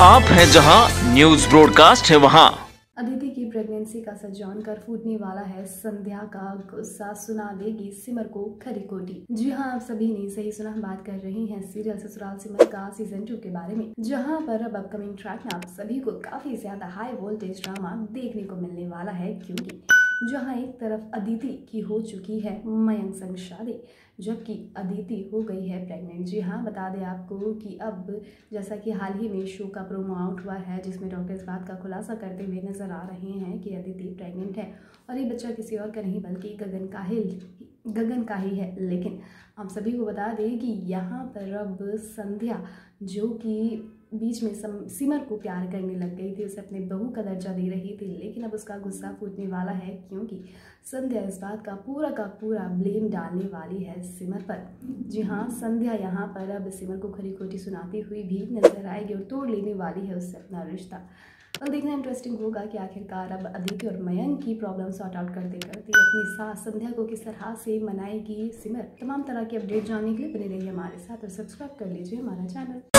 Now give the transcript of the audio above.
आप हैं जहाँ न्यूज़ ब्रॉडकास्ट है वहाँ। अदिति की प्रेगनेंसी का सच जानकर फूटने वाला है। संध्या का गुस्सा सुना देगी सिमर को खरी कोटी। जी हाँ आप सभी ने सही सुना हम बात कर रहे हैं सीरियल ससुराल सिमर का सीज़न टू के बारे में। जहाँ पर अब अपकमिंग ट्रैक में आप सभी को काफ़ी ज़्यादा हाई वोल्टेज ड्रामा देखने को मिलने वाला है, क्योंकि जहाँ एक तरफ़ अदिति की हो चुकी है मयंक संग शादी, जबकि अदिति हो गई है प्रेग्नेंट जी हाँ बता दें आपको कि अब जैसा कि हाल ही में शो का प्रोमो आउट हुआ है, जिसमें डॉक्टर इस बात का खुलासा करते हुए नज़र आ रहे हैं कि अदिति प्रेग्नेंट है और ये बच्चा किसी और का नहीं, बल्कि गगन का ही, गगन का ही है। लेकिन हम सभी को बता दें कि यहाँ पर अब संध्या, जो कि बीच में सम, सिमर को प्यार करने लग गई थी। उसे अपने बहू का दर्जा दे रही थी लेकिन अब उसका गुस्सा फूटने वाला है क्योंकि संध्या इस बात का पूरा का पूरा ब्लेम डालने वाली है सिमर पर। जी हाँ संध्या यहाँ पर अब सिमर को खरी खोटी सुनाती हुई भी नज़र आएगी और तोड़ लेने वाली है उससे अपना रिश्ता। और देखना इंटरेस्टिंग होगा कि आखिरकार अब अदिति और मयंक की प्रॉब्लम सॉर्ट आउट करते करते अपनी सास संध्या को किस तरह से मनाएगी सिमर? तमाम तरह की अपडेट जानने के लिए बने रहिए हमारे साथ और सब्सक्राइब कर लीजिए हमारा चैनल